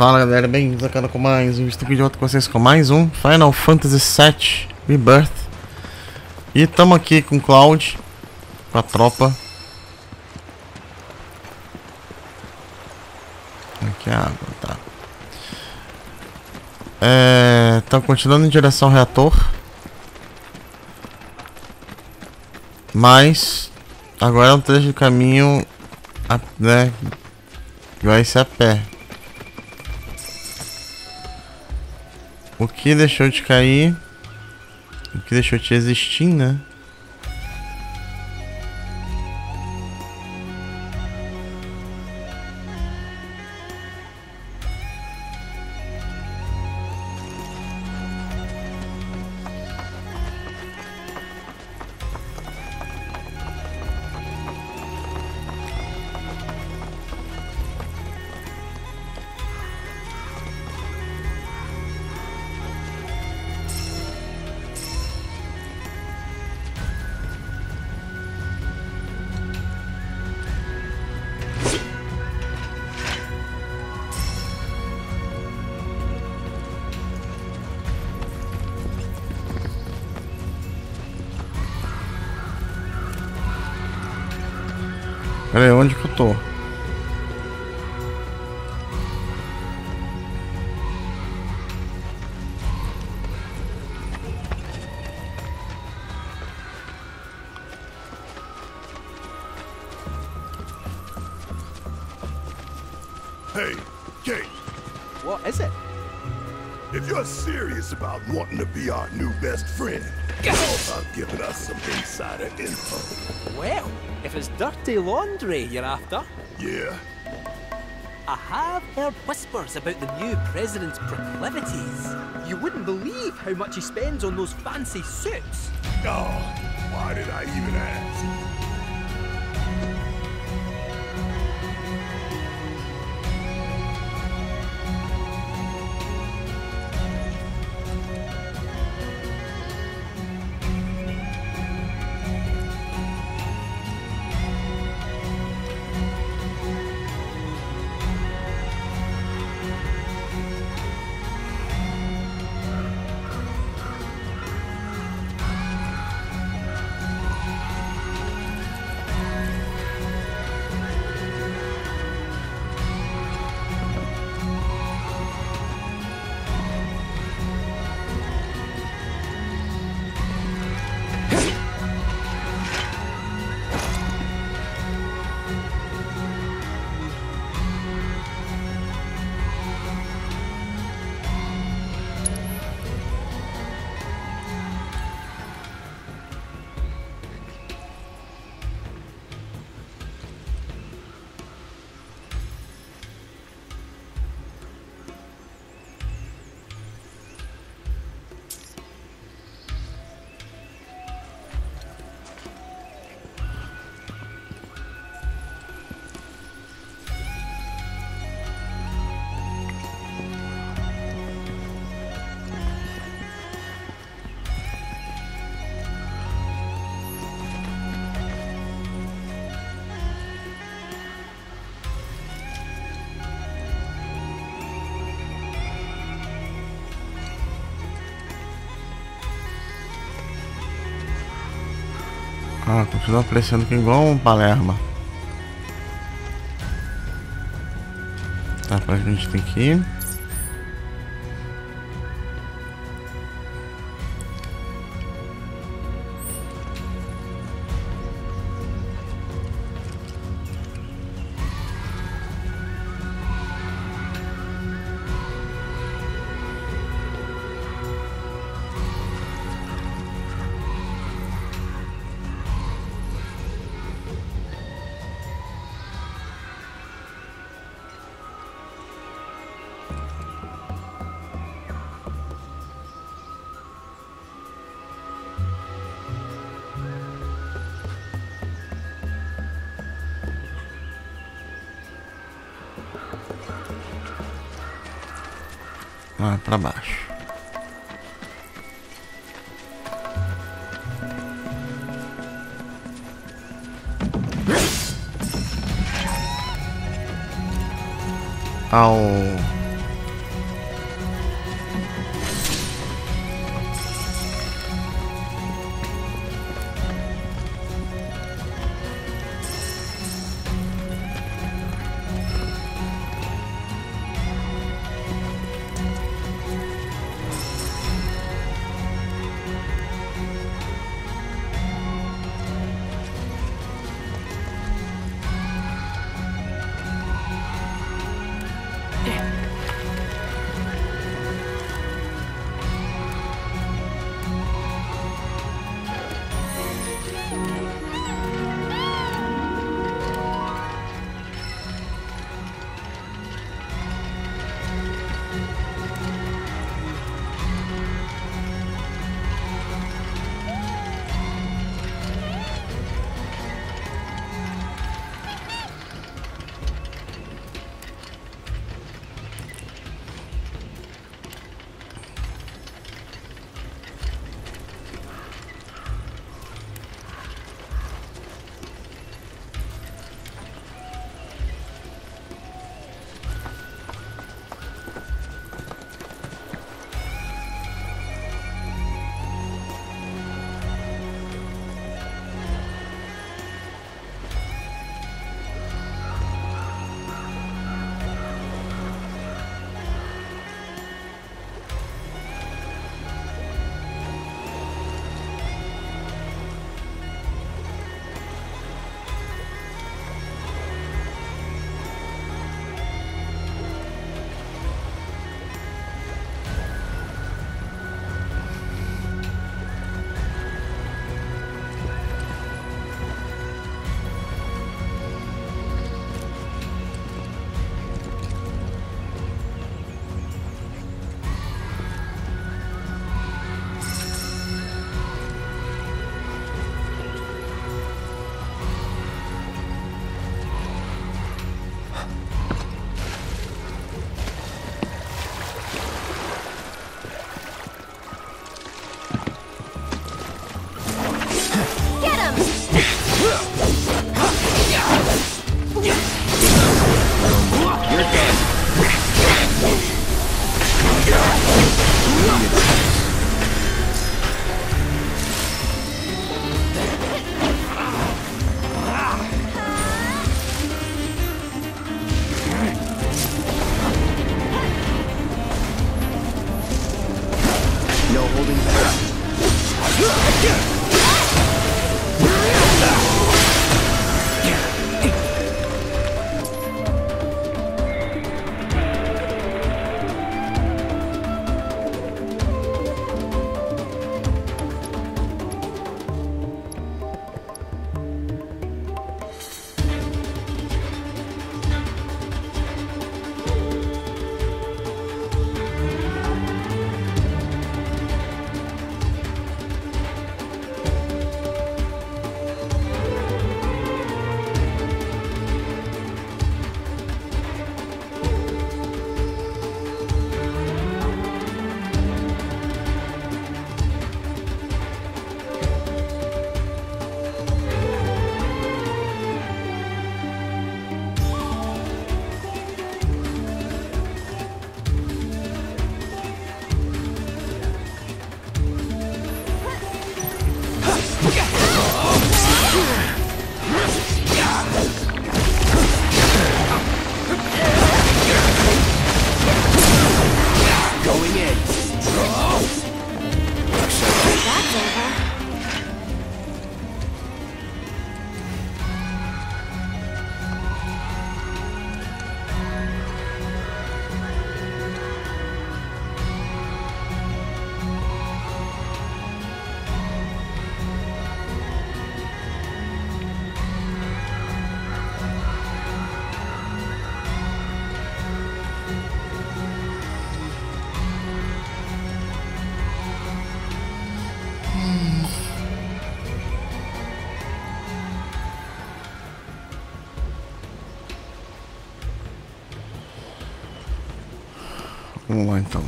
Fala galera, bem-vindos a com mais um aqui de volta com vocês com mais um Final Fantasy VII Rebirth. E estamos aqui com o Cloud, com a tropa. Aqui é a água, tá. É... Continuando em direção ao reator. Mas Agora é um trecho de caminho né, vai ser a pé O que deixou de cair? O que deixou de existir, né? Insider info? Well, if it's dirty laundry you're after, Yeah? I have heard whispers about the new president's proclivities. You wouldn't believe how much he spends on those fancy suits. Oh, why did I even ask? Ah, continua aparecendo aqui igual um Palerma. Tá, pra gente tem que ir. Ah, pra baixo. Ao Vamos lá então.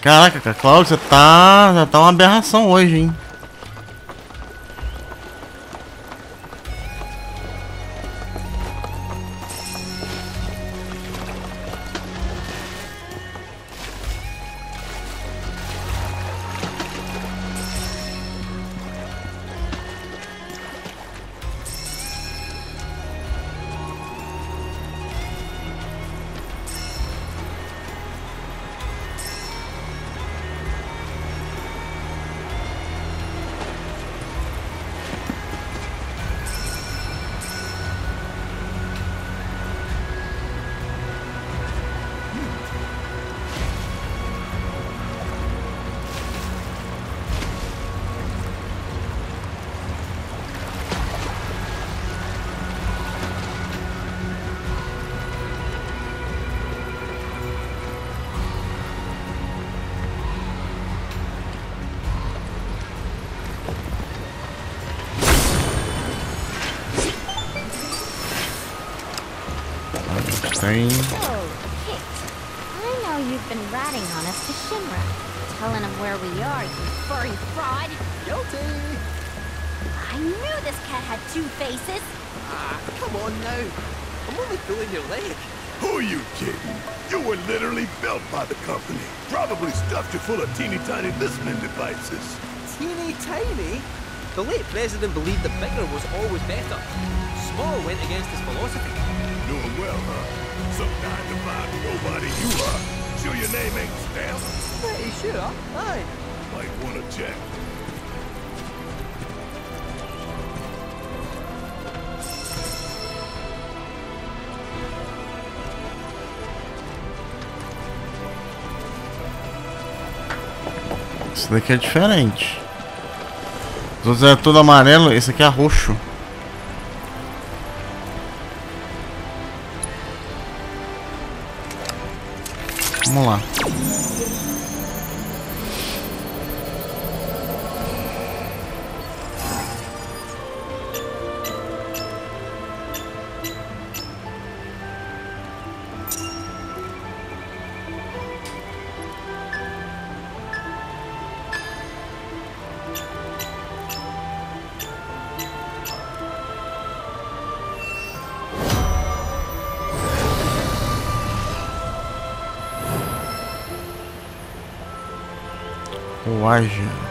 Caraca, cara, Cláudio, você tá. Já tá uma aberração hoje, hein? Tem. So, Kit, I know you've been ratting on us to Shinra, telling him where we are, you furry fraud. Guilty! I knew this cat had two faces. Ah, come on now. I'm only pulling your leg. Who are you kidding? You were literally built by the company. Probably stuffed you full of teeny tiny listening devices. Teeny tiny? The late president believed that bigger was always better. Small went against his philosophy. Doing well, huh? Some nine to five nobody you are. Sure your name ain't Stamp? Wanna check. Esse daqui é diferente. Os outros é tudo amarelo, esse aqui é roxo. Waja.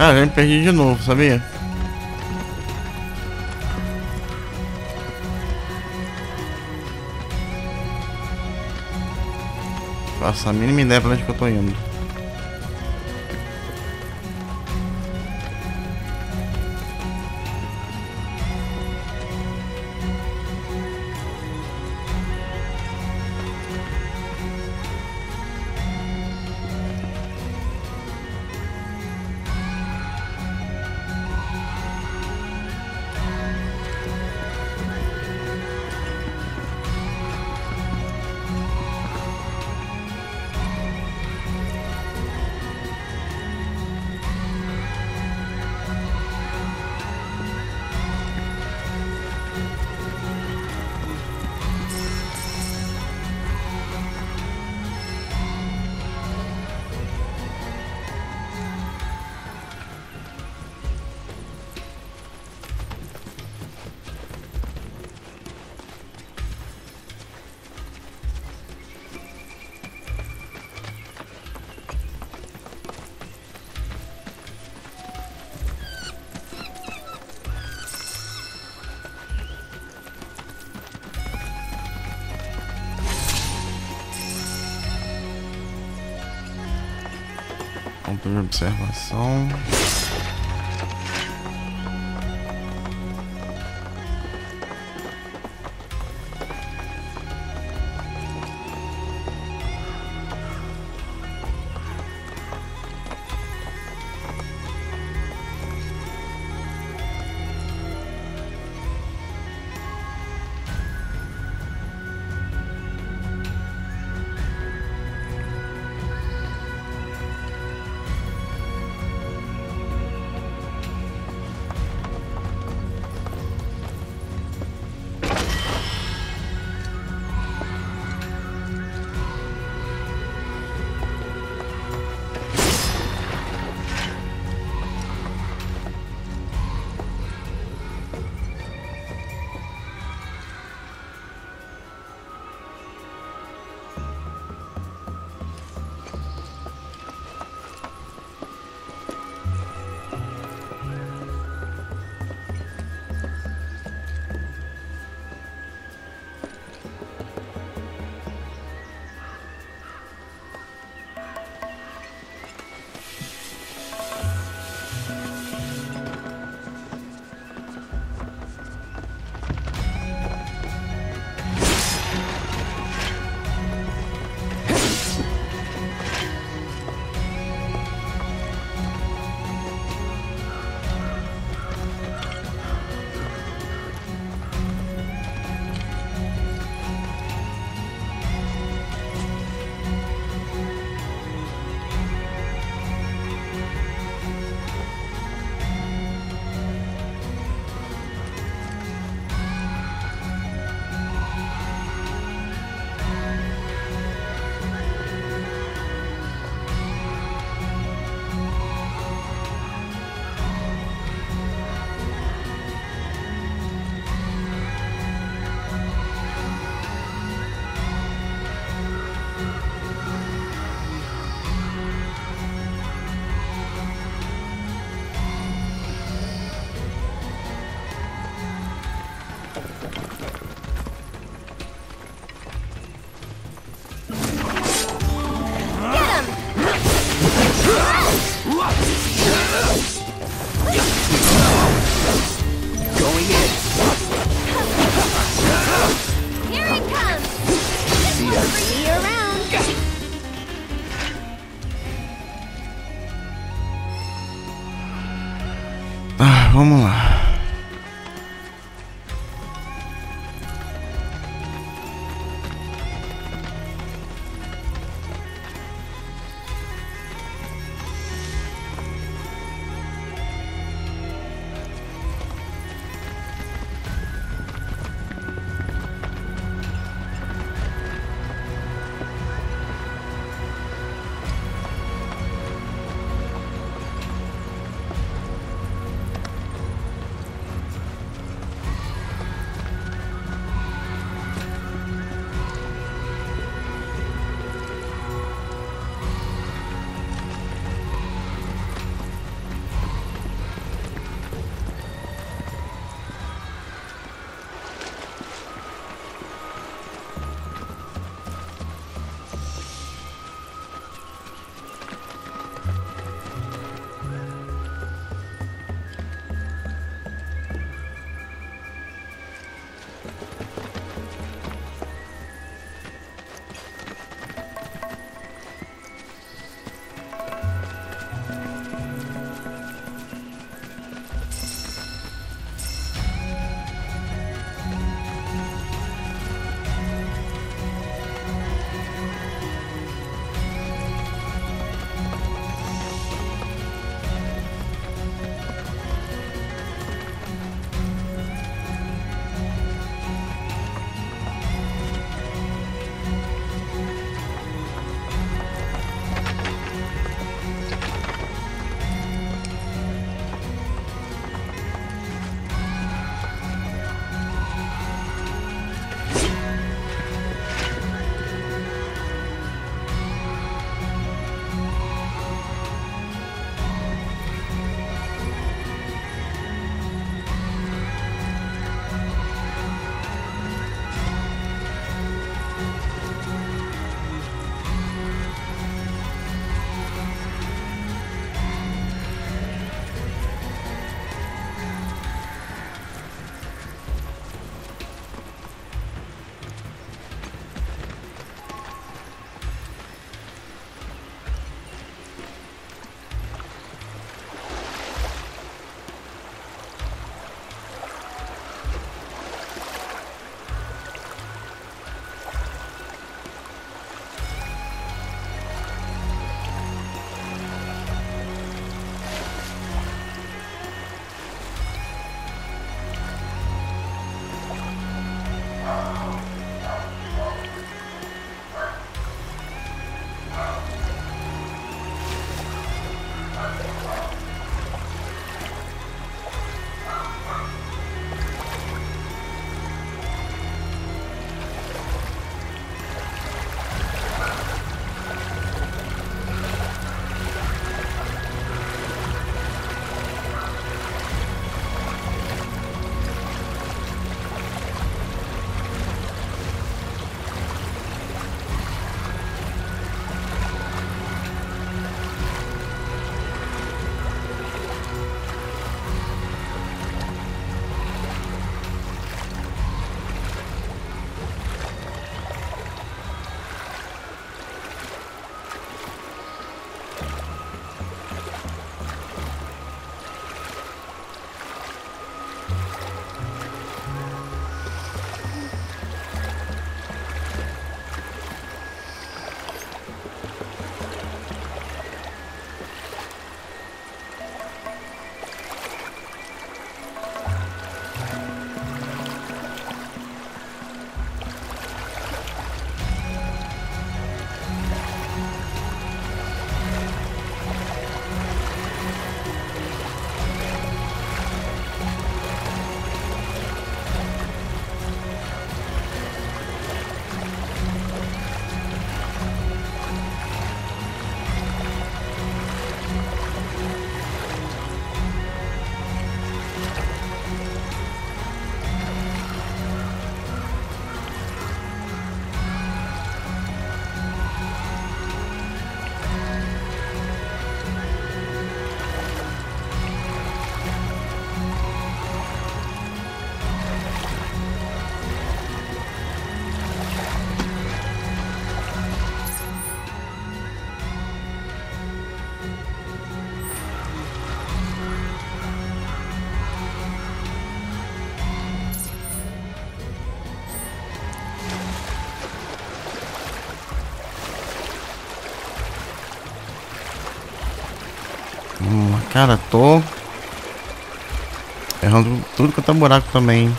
Ah, já me perdi de novo, sabia? Faço a mínima ideia pra onde que eu tô indo. Observação. Cara, tô errando tudo eu tô buraco também.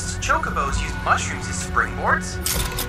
That chocobos use mushrooms as springboards?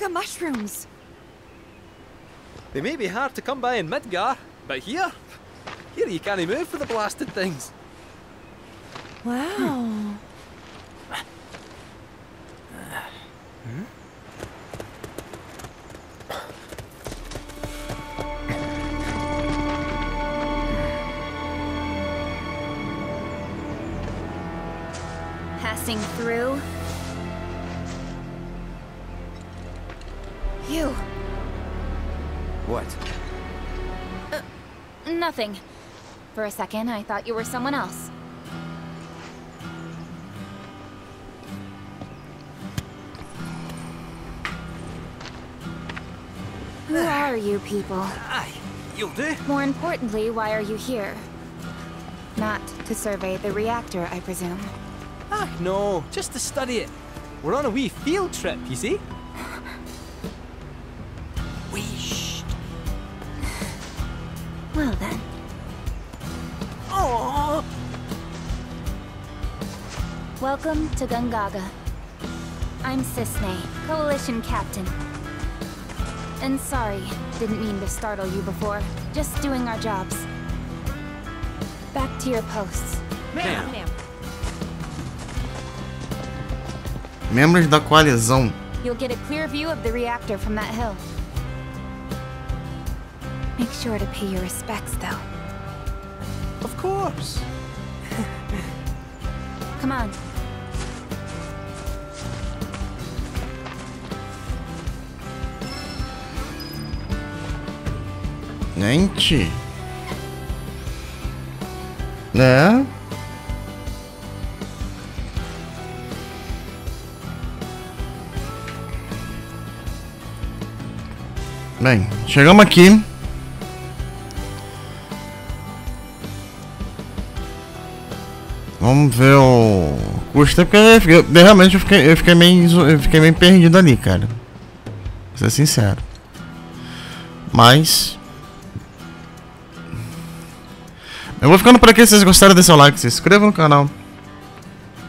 Gungaga mushrooms! They may be hard to come by in Midgar, but here, here you can't move for the blasted things. Wow. Nothing. For a second, I thought you were someone else. Who are you people? Aye, you'll do. More importantly, why are you here? Not to survey the reactor, I presume. Ah, no, just to study it. We're on a wee field trip, you see? Wee shh. Well then. Welcome to Gungaga. I'm Cisne, Coalition Captain. And sorry, didn't mean to startle you before. Just doing our jobs. Back to your posts. ma'am. Membros da coalizão. You'll get a clear view of the reactor from that hill. Make sure to pay your respects, though. Of course. Come on. Gente. Né? Bem, chegamos aqui. Vamos ver o custo, porque eu fiquei- realmente eu fiquei, eu fiquei meio, eu fiquei meio perdido ali, cara. Pra ser sincero. Mas eu vou ficando por aqui. Se vocês gostaram, deixa o like, se inscreva no canal.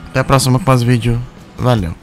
Até a próxima com mais vídeo. Valeu.